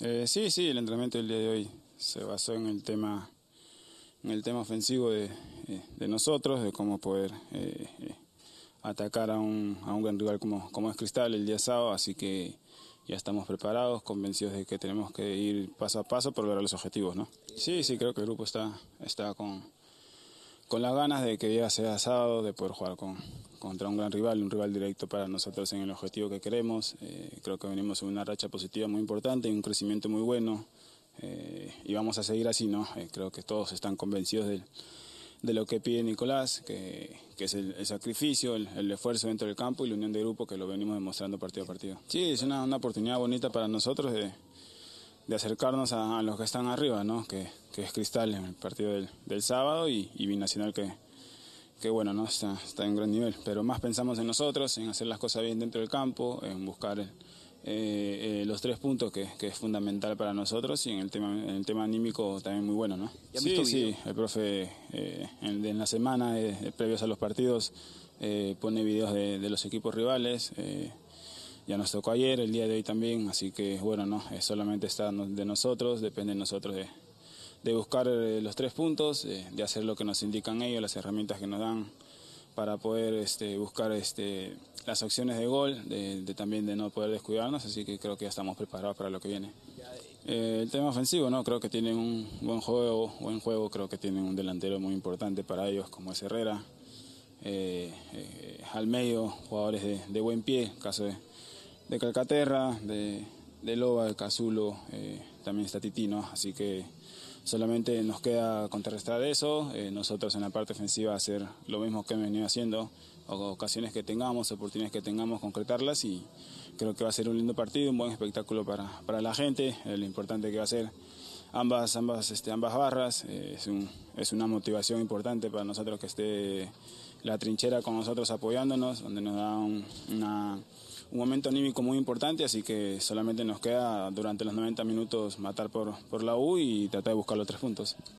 Eh, sí, sí, el entrenamiento del día de hoy se basó en el tema, en el tema ofensivo de, eh, de nosotros, de cómo poder eh, eh, atacar a un, a un gran rival como, como es Cristal el día sábado, así que ya estamos preparados, convencidos de que tenemos que ir paso a paso por lograr los objetivos, ¿no? Sí, sí, creo que el grupo está, está con, con las ganas de que ya sea sábado, de poder jugar con, contra un gran rival, un rival directo para nosotros en el objetivo que queremos. Eh, creo que venimos en una racha positiva muy importante y un crecimiento muy bueno. Eh, y vamos a seguir así, ¿no? Eh, creo que todos están convencidos de, de lo que pide Nicolás, que, es el, sacrificio, el, el, esfuerzo dentro del campo y la unión de grupo que lo venimos demostrando partido a partido. Sí, es una, una oportunidad bonita para nosotros de, de acercarnos a, a, los que están arriba, ¿no? Que, que es Cristal en el partido del, del sábado y, y Binacional que que bueno, ¿no? está, está en gran nivel, pero más pensamos en nosotros, en hacer las cosas bien dentro del campo, en buscar eh, eh, los tres puntos que, que, es fundamental para nosotros y en el tema, en el tema anímico también muy bueno. ¿no? Sí, sí, el profe eh, en, en, la semana, eh, previos a los partidos, pone videos de, de, los equipos rivales. Ya nos tocó ayer, el día de hoy también, así que bueno, no, solamente está de nosotros, depende de nosotros de, buscar eh, los tres puntos, eh, de hacer lo que nos indican ellos, las herramientas que nos dan para poder este, buscar este, las opciones de gol, de, de, también de no poder descuidarnos, así que creo que ya estamos preparados para lo que viene. Eh, el tema ofensivo, no, creo que tienen un buen juego, buen juego, creo que tienen un delantero muy importante para ellos como es Herrera, eh, eh, al medio jugadores de, de, buen pie, caso de, de Calcaterra, de, de Loba, de Cazulo, también está Titino, así que solamente nos queda contrarrestar eso, eh, nosotros en la parte ofensiva hacer lo mismo que hemos venido haciendo, ocasiones que tengamos, oportunidades que tengamos, concretarlas y creo que va a ser un lindo partido, un buen espectáculo para, para la gente, eh, lo importante que va a ser ambas, ambas, este, ambas barras, eh, es, un, es una motivación importante para nosotros que esté la trinchera con nosotros apoyándonos, donde nos da un, una un momento anímico muy importante, así que solamente nos queda durante los 90 minutos matar por, por la U y tratar de buscar los tres puntos.